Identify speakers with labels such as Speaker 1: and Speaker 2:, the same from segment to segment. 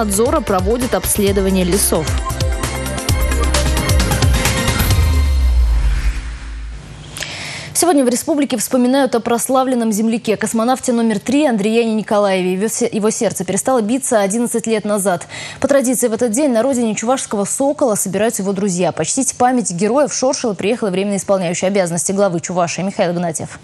Speaker 1: Надзора проводит обследование лесов. Сегодня в республике вспоминают о прославленном земляке, космонавте номер три Андреяне Николаеве. Его сердце перестало биться 11 лет назад. По традиции в этот день на родине чувашского «Сокола» собираются его друзья. Почтить память героев Шоршила приехала временно исполняющая обязанности главы Чувашии Михаил Игнатьев.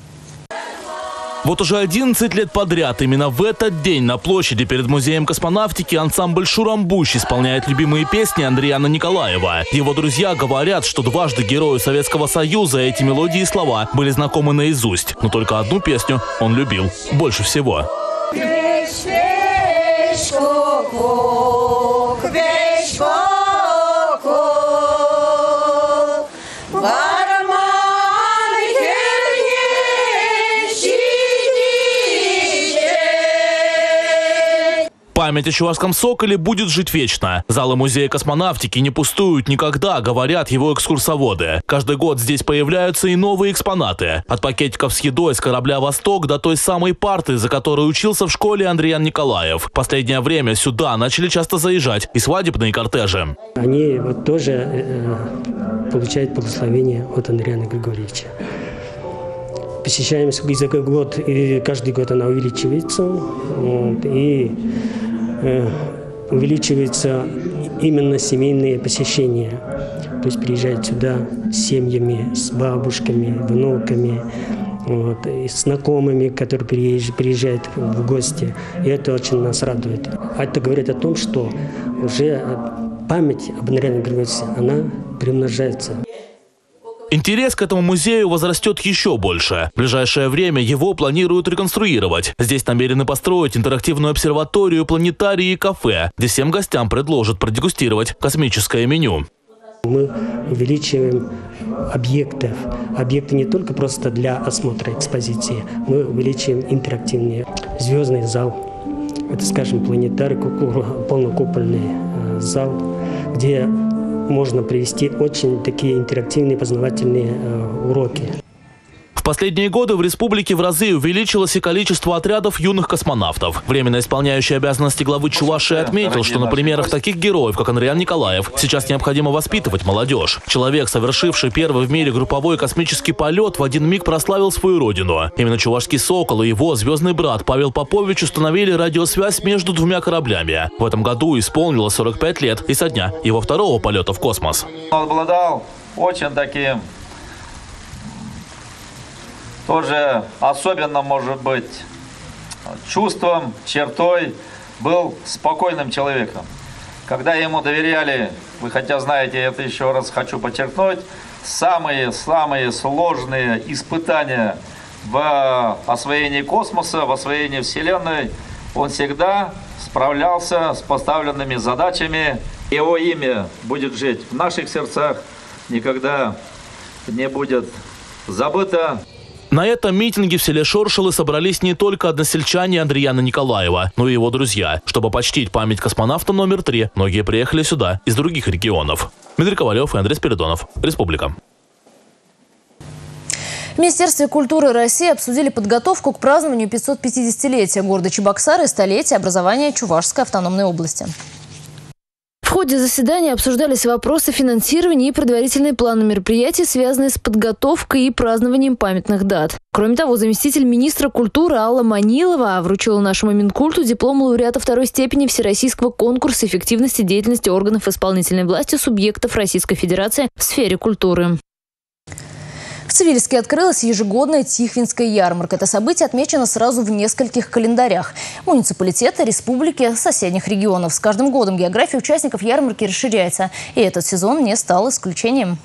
Speaker 2: Вот уже 11 лет подряд именно в этот день на площади перед музеем космонавтики ансамбль «Шурамбуш» исполняет любимые песни Андреяна Николаева. Его друзья говорят, что дважды герою Советского Союза эти мелодии и слова были знакомы наизусть. Но только одну песню он любил больше всего. Вещь, Память о чувашском соколе будет жить вечно. Залы музея космонавтики не пустуют никогда, говорят его экскурсоводы. Каждый год здесь появляются и новые экспонаты. От пакетиков с едой с корабля «Восток» до той самой парты, за которой учился в школе Андреян Николаев. В последнее время сюда начали часто заезжать и свадебные кортежи.
Speaker 3: Они вот тоже э, получают благословение от Андреяна Григорьевича посещаем за год, и каждый год она увеличивается. Вот, и увеличиваются именно семейные посещения. То есть приезжают сюда с семьями, с бабушками, внуками, вот, и знакомыми, которые приезжают в гости. И это очень нас радует. А это говорит о том, что уже память об Григорьевиче, она примножается.
Speaker 2: Интерес к этому музею возрастет еще больше. В ближайшее время его планируют реконструировать. Здесь намерены построить интерактивную обсерваторию, планетарий и кафе, где всем гостям предложат продегустировать космическое меню.
Speaker 3: Мы увеличиваем объекты. Объекты не только просто для осмотра экспозиции. Мы увеличиваем интерактивный звездный зал. Это, скажем, планетарий, полнокупольный э, зал, где можно привести очень такие интерактивные познавательные э, уроки
Speaker 2: последние годы в республике в разы увеличилось и количество отрядов юных космонавтов. Временно исполняющий обязанности главы Чувашии отметил, что на примерах таких героев, как Анриан Николаев, сейчас необходимо воспитывать молодежь. Человек, совершивший первый в мире групповой космический полет, в один миг прославил свою родину. Именно Чувашский «Сокол» и его звездный брат Павел Попович установили радиосвязь между двумя кораблями. В этом году исполнилось 45 лет и со дня его второго полета в космос.
Speaker 4: Он обладал очень таким тоже особенно, может быть, чувством, чертой, был спокойным человеком. Когда ему доверяли, вы хотя знаете, это еще раз хочу подчеркнуть, самые-самые сложные испытания в освоении космоса, в освоении Вселенной, он всегда справлялся с поставленными задачами. Его имя будет жить в наших сердцах, никогда не будет забыто.
Speaker 2: На этом митинге в селе Шоршилы собрались не только односельчане Андреяна Николаева, но и его друзья. Чтобы почтить память космонавта номер три, многие приехали сюда из других регионов. Дмитрий Ковалев и Андрей Спиридонов. Республика.
Speaker 1: В Министерстве культуры России обсудили подготовку к празднованию 550-летия города Чебоксары и столетия образования Чувашской автономной области. Ходе заседания обсуждались вопросы финансирования и предварительные планы мероприятий, связанные с подготовкой и празднованием памятных дат. Кроме того, заместитель министра культуры Алла Манилова вручила нашему Минкульту диплом лауреата второй степени Всероссийского конкурса эффективности деятельности органов исполнительной власти субъектов Российской Федерации в сфере культуры. Цивильске открылась ежегодная Тихвинская ярмарка. Это событие отмечено сразу в нескольких календарях. Муниципалитеты, республики, соседних регионов. С каждым годом география участников ярмарки расширяется. И этот сезон не стал исключением.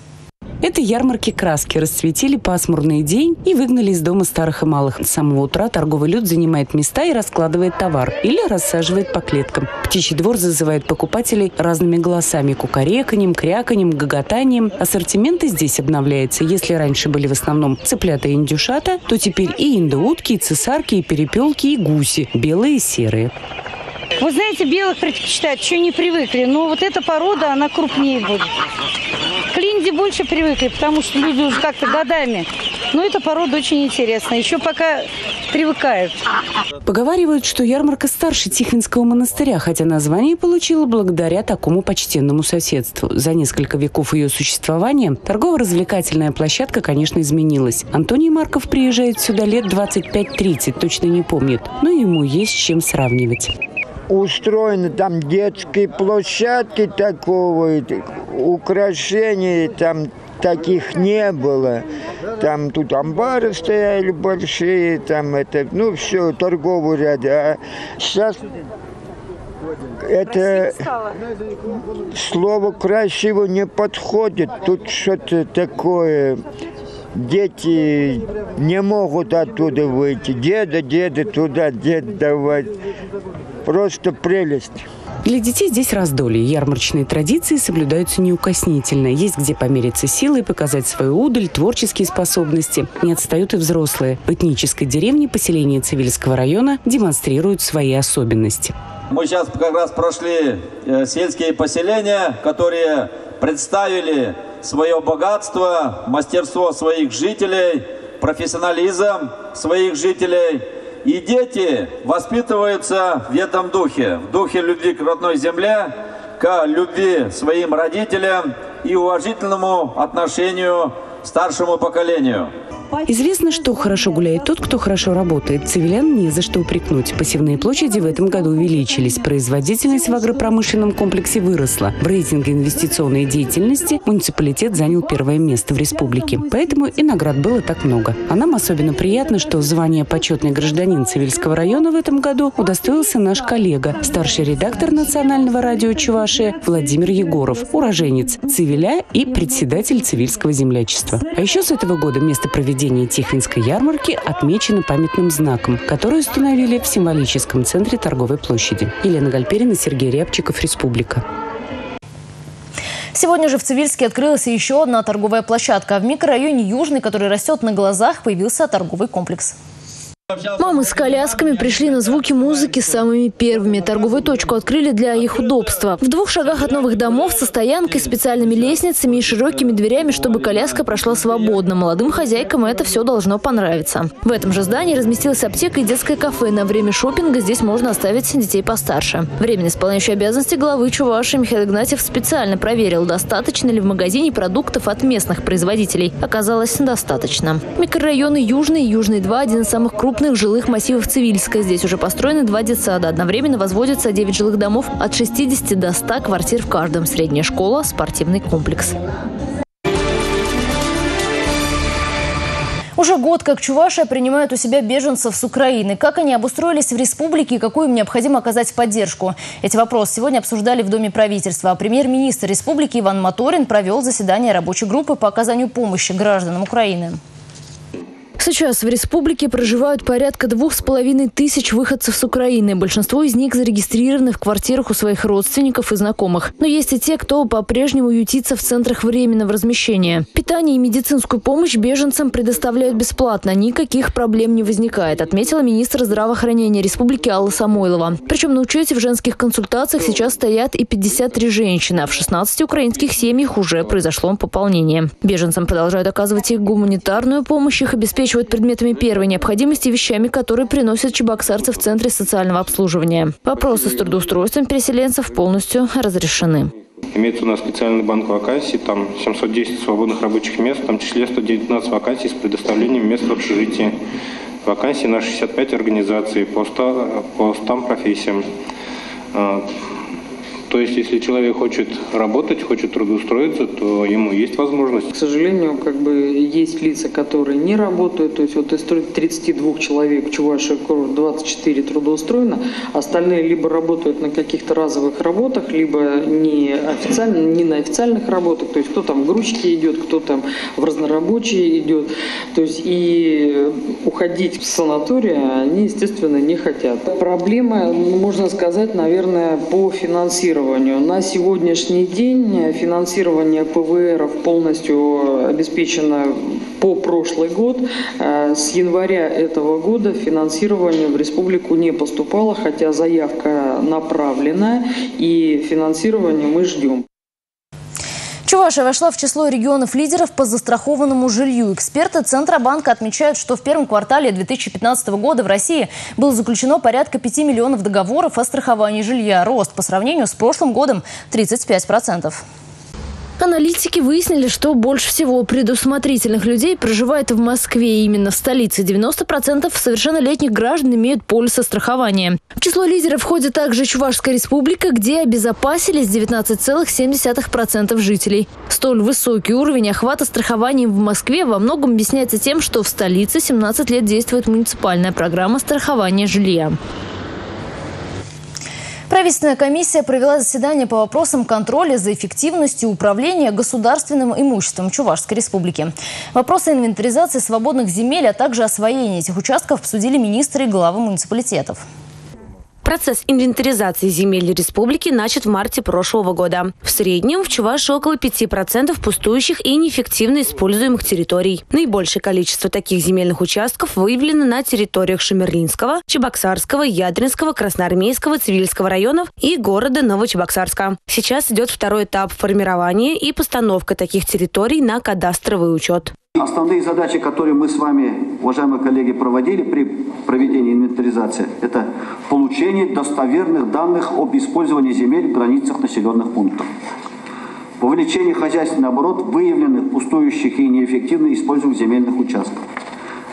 Speaker 5: Это ярмарки краски расцветили пасмурный день и выгнали из дома старых и малых. С самого утра торговый люд занимает места и раскладывает товар или рассаживает по клеткам. Птичий двор зазывает покупателей разными голосами – кукареканьем, кряканьем, гоготанием. Ассортименты здесь обновляются. Если раньше были в основном цыплята и индюшата, то теперь и индоутки, и цесарки, и перепелки, и гуси – белые и серые.
Speaker 6: Вы знаете, белых предпочитают, еще не привыкли, но вот эта порода, она крупнее будет. Клинди люди больше привыкли, потому что люди уже как-то годами. Но эта порода очень интересная. Еще пока привыкают.
Speaker 5: Поговаривают, что ярмарка старше Тихвинского монастыря, хотя название получила благодаря такому почтенному соседству. За несколько веков ее существования торгово-развлекательная площадка, конечно, изменилась. Антоний Марков приезжает сюда лет 25-30, точно не помнит, но ему есть с чем сравнивать
Speaker 7: устроены там детские площадки такого, украшений там таких не было. Там тут амбары стояли большие, там это, ну все, торговый ряд. А сейчас это слово красиво не подходит. Тут что-то такое. Дети не могут оттуда выйти. Деда, деда туда, дед давать. Просто прелесть.
Speaker 5: Для детей здесь раздолье. Ярмарочные традиции соблюдаются неукоснительно. Есть где помериться силой, показать свою удаль, творческие способности. Не отстают и взрослые. В этнической деревне поселения Цивильского района демонстрируют свои особенности.
Speaker 4: Мы сейчас как раз прошли э, сельские поселения, которые представили свое богатство, мастерство своих жителей, профессионализм своих жителей – и дети воспитываются в этом духе, в духе любви к родной земле, к любви своим родителям и уважительному отношению к старшему поколению.
Speaker 5: Известно, что хорошо гуляет тот, кто хорошо работает. Цивилян не за что упрекнуть. Посевные площади в этом году увеличились. Производительность в агропромышленном комплексе выросла. В рейтинге инвестиционной деятельности муниципалитет занял первое место в республике. Поэтому и наград было так много. А нам особенно приятно, что звание почетный гражданин Цивильского района в этом году удостоился наш коллега, старший редактор национального радио Чувашия Владимир Егоров, уроженец Цивиля и председатель Цивильского землячества. А еще с этого года место проведения проведении Тихвинской ярмарки отмечено памятным знаком, который установили в символическом центре торговой площади. Елена Гальперина, Сергей Рябчиков, Республика.
Speaker 1: Сегодня же в Цивильске открылась еще одна торговая площадка. В микрорайоне Южный, который растет на глазах, появился торговый комплекс. Мамы с колясками пришли на звуки музыки самыми первыми. Торговую точку открыли для их удобства. В двух шагах от новых домов со стоянкой, специальными лестницами и широкими дверями, чтобы коляска прошла свободно. Молодым хозяйкам это все должно понравиться. В этом же здании разместилась аптека и детское кафе. На время шопинга здесь можно оставить детей постарше. Временно исполняющий обязанности главы Чуваши Михаил Игнатьев специально проверил, достаточно ли в магазине продуктов от местных производителей. Оказалось, достаточно. Микрорайоны Южный и Южный 2 – один из самых крупных крупных жилых массивов Цивильска. Здесь уже построены два детсада. Одновременно возводятся 9 жилых домов от 60 до 100 квартир в каждом. Средняя школа, спортивный комплекс. Уже год, как Чувашия принимает у себя беженцев с Украины. Как они обустроились в республике и какую им необходимо оказать поддержку? Эти вопросы сегодня обсуждали в Доме правительства. А премьер-министр республики Иван Моторин провел заседание рабочей группы по оказанию помощи гражданам Украины. Сейчас в республике проживают порядка двух с половиной тысяч выходцев с Украины. Большинство из них зарегистрированы в квартирах у своих родственников и знакомых. Но есть и те, кто по-прежнему ютится в центрах временного размещения. Питание и медицинскую помощь беженцам предоставляют бесплатно. Никаких проблем не возникает, отметила министр здравоохранения республики Алла Самойлова. Причем на учете в женских консультациях сейчас стоят и 53 женщины, а в 16 украинских семьях уже произошло пополнение. Беженцам продолжают оказывать и гуманитарную помощь, их обеспечивают обеспечивают предметами первой необходимости вещами, которые приносят чебоксарцы в Центре социального обслуживания. Вопросы с трудоустройством переселенцев полностью разрешены.
Speaker 8: Имеется у нас специальный банк вакансий, там 710 свободных рабочих мест, в том числе 119 вакансий с предоставлением мест в общежитии. Вакансий на 65 организаций по 100, по 100 профессиям. То есть, если человек хочет работать, хочет трудоустроиться, то ему есть возможность.
Speaker 9: К сожалению, как бы есть лица, которые не работают. То есть, вот из 32 человек в Чувашии 24 трудоустроено, остальные либо работают на каких-то разовых работах, либо не, официально, не на официальных работах. То есть, кто там в грузчике идет, кто там в разнорабочие идет. То есть, и уходить в санатория они, естественно, не хотят. Проблема, можно сказать, наверное, по финансированию финансированию. На сегодняшний день финансирование ПВР полностью обеспечено по прошлый год. Э, с января этого года финансирование в республику не поступало, хотя заявка направлена и финансирование мы ждем.
Speaker 1: Чувашия вошла в число регионов-лидеров по застрахованному жилью. Эксперты Центробанка отмечают, что в первом квартале 2015 года в России было заключено порядка 5 миллионов договоров о страховании жилья. Рост по сравнению с прошлым годом 35%. Аналитики выяснили, что больше всего предусмотрительных людей проживает в Москве. Именно в столице 90% совершеннолетних граждан имеют полисы страхования. В число лидеров входит также Чувашская республика, где обезопасились 19,7% жителей. Столь высокий уровень охвата страхованием в Москве во многом объясняется тем, что в столице 17 лет действует муниципальная программа страхования жилья. Правительственная комиссия провела заседание по вопросам контроля за эффективностью управления государственным имуществом Чувашской республики. Вопросы инвентаризации свободных земель, а также освоения этих участков обсудили министры и главы муниципалитетов.
Speaker 10: Процесс инвентаризации земель республики начат в марте прошлого года. В среднем в Чувашии около 5% пустующих и неэффективно используемых территорий. Наибольшее количество таких земельных участков выявлено на территориях Шамерлинского, Чебоксарского, Ядринского, Красноармейского, Цивильского районов и города Новочебоксарска. Сейчас идет второй этап формирования и постановка таких территорий на кадастровый учет.
Speaker 11: Основные задачи, которые мы с вами, уважаемые коллеги, проводили при проведении инвентаризации, это получение достоверных данных об использовании земель в границах населенных пунктов. Увеличение хозяйственный оборот выявленных пустующих и неэффективно используемых земельных участков.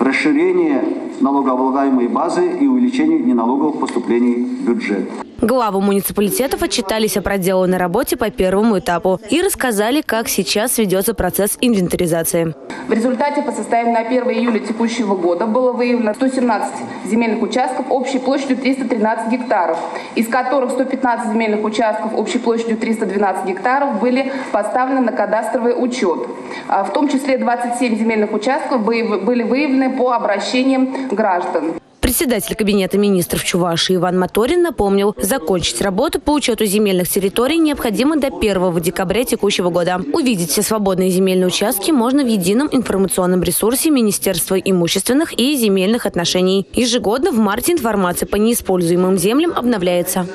Speaker 11: Расширение налогооблагаемой базы и увеличение неналоговых поступлений в бюджет.
Speaker 10: Главы муниципалитетов отчитались о проделанной работе по первому этапу и рассказали, как сейчас ведется процесс инвентаризации.
Speaker 12: В результате по состоянию на 1 июля текущего года было выявлено 117 земельных участков общей площадью 313 гектаров, из которых 115 земельных участков общей площадью 312 гектаров были поставлены на кадастровый учет. А в том числе 27 земельных участков были выявлены по обращениям граждан.
Speaker 10: Председатель Кабинета министров Чувашии Иван Моторин напомнил, закончить работу по учету земельных территорий необходимо до 1 декабря текущего года. Увидеть все свободные земельные участки можно в едином информационном ресурсе Министерства имущественных и земельных отношений. Ежегодно в марте информация по неиспользуемым землям обновляется.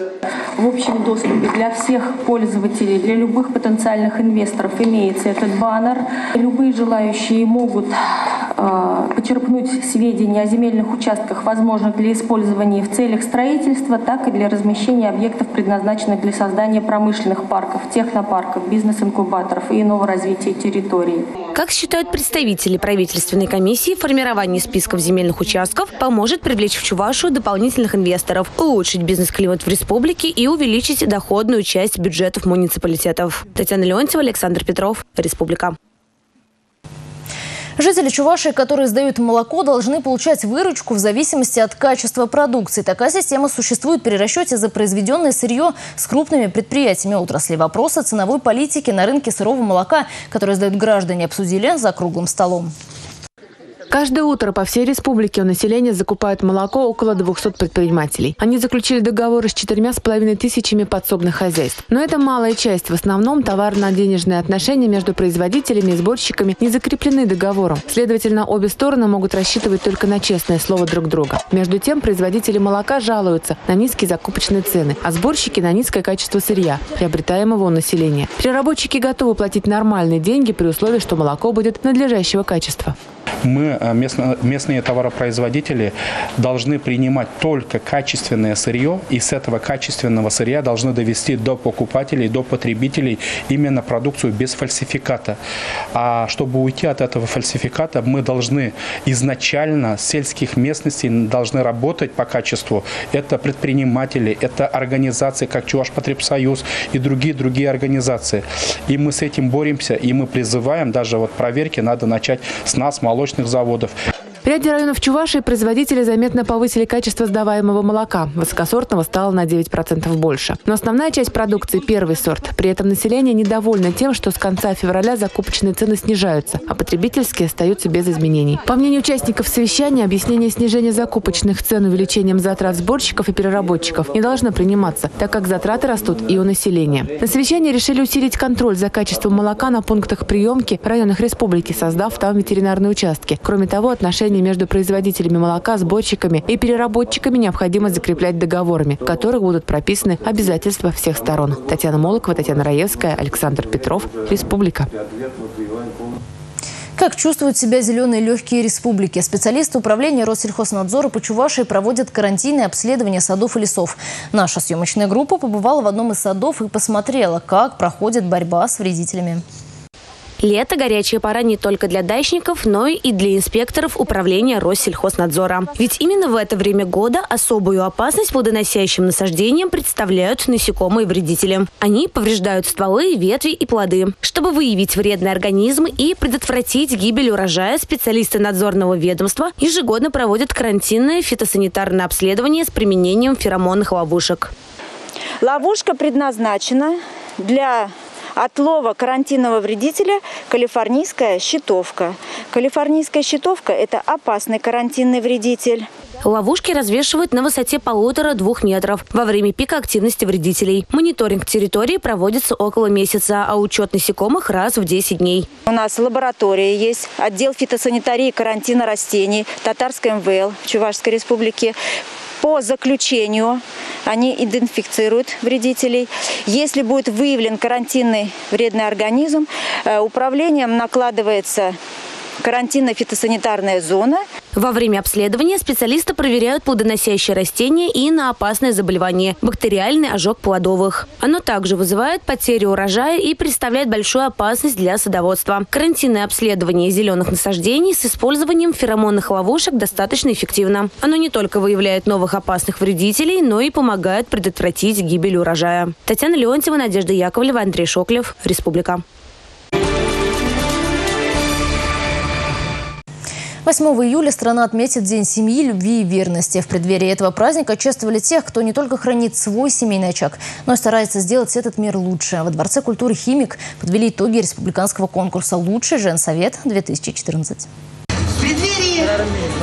Speaker 13: В общем доступе для всех пользователей, для любых потенциальных инвесторов имеется этот баннер. Любые желающие могут э, почерпнуть сведения о земельных участках, возможных для использования в целях строительства, так и для размещения объектов, предназначенных для создания промышленных парков, технопарков, бизнес-инкубаторов и иного развития территорий.
Speaker 10: Как считают представители правительственной комиссии, формирование списков земельных участков поможет привлечь в Чувашу дополнительных инвесторов, улучшить бизнес-климат в республике и увеличить доходную часть бюджетов муниципалитетов. Татьяна Леонтьева, Александр Петров, Республика.
Speaker 1: Жители Чувашии, которые сдают молоко, должны получать выручку в зависимости от качества продукции. Такая система существует при расчете за произведенное сырье с крупными предприятиями отрасли. Вопросы ценовой политики на рынке сырого молока, которые сдают граждане, обсудили за круглым столом.
Speaker 14: Каждое утро по всей республике у населения закупают молоко около 200 предпринимателей. Они заключили договоры с четырьмя с половиной тысячами подсобных хозяйств. Но это малая часть. В основном товарно-денежные отношения между производителями и сборщиками не закреплены договором. Следовательно, обе стороны могут рассчитывать только на честное слово друг друга. Между тем, производители молока жалуются на низкие закупочные цены, а сборщики на низкое качество сырья, приобретаемого у населения. Переработчики готовы платить нормальные деньги при условии, что молоко будет надлежащего качества.
Speaker 15: Мы, э, местные товаропроизводители, должны принимать только качественное сырье, и с этого качественного сырья должны довести до покупателей, до потребителей именно продукцию без фальсификата. А чтобы уйти от этого фальсификата, мы должны изначально сельских местностей должны работать по качеству. Это предприниматели, это организации, как Чувашпотребсоюз и другие-другие организации. И мы с этим боремся, и мы призываем, даже вот проверки надо начать с нас, молочных заводов.
Speaker 14: В ряде районов Чувашии производители заметно повысили качество сдаваемого молока. Высокосортного стало на 9% больше. Но основная часть продукции – первый сорт. При этом население недовольно тем, что с конца февраля закупочные цены снижаются, а потребительские остаются без изменений. По мнению участников совещания, объяснение снижения закупочных цен увеличением затрат сборщиков и переработчиков не должно приниматься, так как затраты растут и у населения. На совещании решили усилить контроль за качеством молока на пунктах приемки в районах республики, создав там ветеринарные участки. Кроме того, отношение отношения между производителями молока, сборщиками и переработчиками необходимо закреплять договорами, в которых будут прописаны обязательства всех сторон. Татьяна Молокова, Татьяна Раевская, Александр Петров, Республика.
Speaker 1: Как чувствуют себя зеленые легкие республики? Специалисты управления Россельхознадзора по Чувашии проводят карантинные обследования садов и лесов. Наша съемочная группа побывала в одном из садов и посмотрела, как проходит борьба с вредителями.
Speaker 10: Лето – горячая пора не только для дачников, но и для инспекторов управления Россельхознадзора. Ведь именно в это время года особую опасность плодоносящим насаждениям представляют насекомые-вредители. Они повреждают стволы, ветви и плоды. Чтобы выявить вредные организмы и предотвратить гибель урожая, специалисты надзорного ведомства ежегодно проводят карантинное фитосанитарное обследование с применением феромонных ловушек.
Speaker 16: Ловушка предназначена для отлова карантинного вредителя калифорнийская щитовка. Калифорнийская щитовка – это опасный карантинный вредитель.
Speaker 10: Ловушки развешивают на высоте полутора-двух метров во время пика активности вредителей. Мониторинг территории проводится около месяца, а учет насекомых раз в 10 дней.
Speaker 16: У нас лаборатория есть, отдел фитосанитарии и карантина растений, Татарской МВЛ Чувашской Республики. По заключению они идентифицируют вредителей. Если будет выявлен карантинный вредный организм, э, управлением накладывается карантинно-фитосанитарная зона.
Speaker 10: Во время обследования специалисты проверяют плодоносящие растения и на опасные заболевания – бактериальный ожог плодовых. Оно также вызывает потерю урожая и представляет большую опасность для садоводства. Карантинное обследование зеленых насаждений с использованием феромонных ловушек достаточно эффективно. Оно не только выявляет новых опасных вредителей, но и помогает предотвратить гибель урожая. Татьяна Леонтьева, Надежда Яковлева, Андрей Шоклев. Республика.
Speaker 1: 8 июля страна отметит День семьи, любви и верности. В преддверии этого праздника чествовали тех, кто не только хранит свой семейный очаг, но и старается сделать этот мир лучше. Во Дворце культуры «Химик» подвели итоги республиканского конкурса «Лучший женсовет-2014».
Speaker 17: В преддверии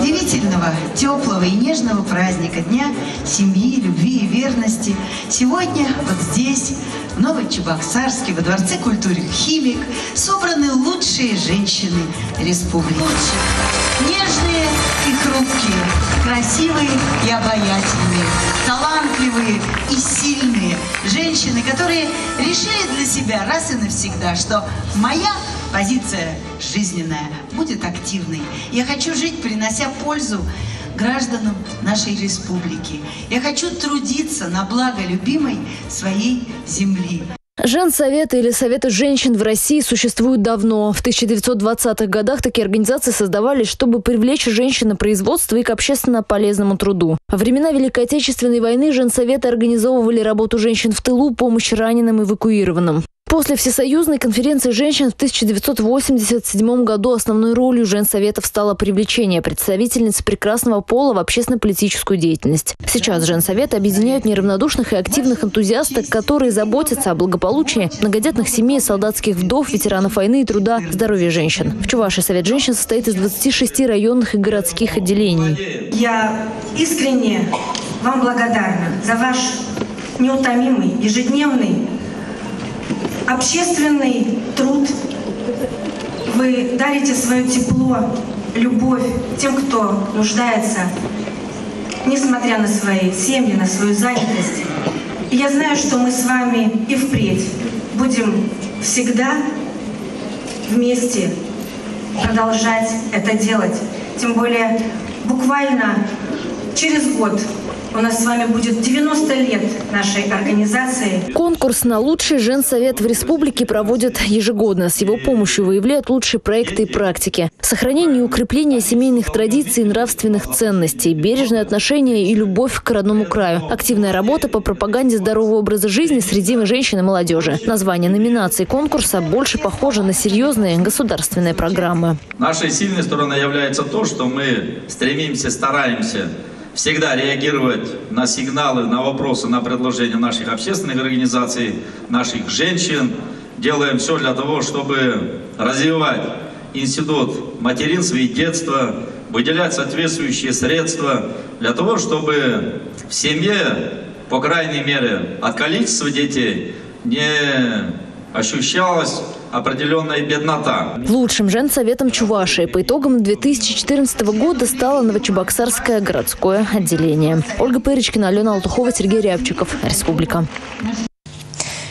Speaker 17: удивительного, теплого и нежного праздника Дня семьи, любви и верности сегодня вот здесь, в Новочебоксарске, во Дворце культуры «Химик» собраны лучшие женщины республики. Лучшие, нежные и хрупкие, красивые и обаятельные, талантливые и сильные женщины, которые решили для себя раз и навсегда, что моя позиция жизненная будет активной. Я хочу жить, принося пользу гражданам нашей республики. Я хочу трудиться на благо любимой своей земли.
Speaker 1: Женсоветы или Советы женщин в России существуют давно. В 1920-х годах такие организации создавались, чтобы привлечь женщин на производство и к общественно полезному труду. Во времена Великой Отечественной войны женсоветы организовывали работу женщин в тылу, помощь раненым и эвакуированным. После Всесоюзной конференции женщин в 1987 году основной ролью женсоветов стало привлечение представительниц прекрасного пола в общественно-политическую деятельность. Сейчас женсоветы объединяют неравнодушных и активных энтузиасток, которые заботятся о благополучии многодетных семей, солдатских вдов, ветеранов войны и труда, здоровья женщин. В Чувашии Совет женщин состоит из 26 районных и городских отделений.
Speaker 18: Я искренне вам благодарна за ваш неутомимый, ежедневный общественный труд. Вы дарите свое тепло, любовь тем, кто нуждается, несмотря на свои семьи, на свою занятость. И я знаю, что мы с вами и впредь будем всегда вместе продолжать это делать. Тем более буквально через год у нас с вами будет 90 лет нашей организации.
Speaker 1: Конкурс на лучший женсовет в республике проводят ежегодно. С его помощью выявляют лучшие проекты и практики. Сохранение и укрепление семейных традиций и нравственных ценностей, бережное отношение и любовь к родному краю. Активная работа по пропаганде здорового образа жизни среди женщин и молодежи. Название номинации конкурса больше похоже на серьезные государственные программы.
Speaker 19: Нашей сильной стороной является то, что мы стремимся, стараемся всегда реагировать на сигналы, на вопросы, на предложения наших общественных организаций, наших женщин. Делаем все для того, чтобы развивать институт материнства и детства, выделять соответствующие средства для того, чтобы в семье, по крайней мере, от количества детей не ощущалась определенная беднота.
Speaker 1: Лучшим женсоветом Чувашии по итогам 2014 года стало Новочебоксарское городское отделение. Ольга Пырочкина, Алена Алтухова, Сергей Рябчиков. Республика.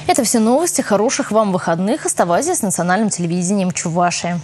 Speaker 1: Это все новости. Хороших вам выходных. Оставайтесь с национальным телевидением Чувашии.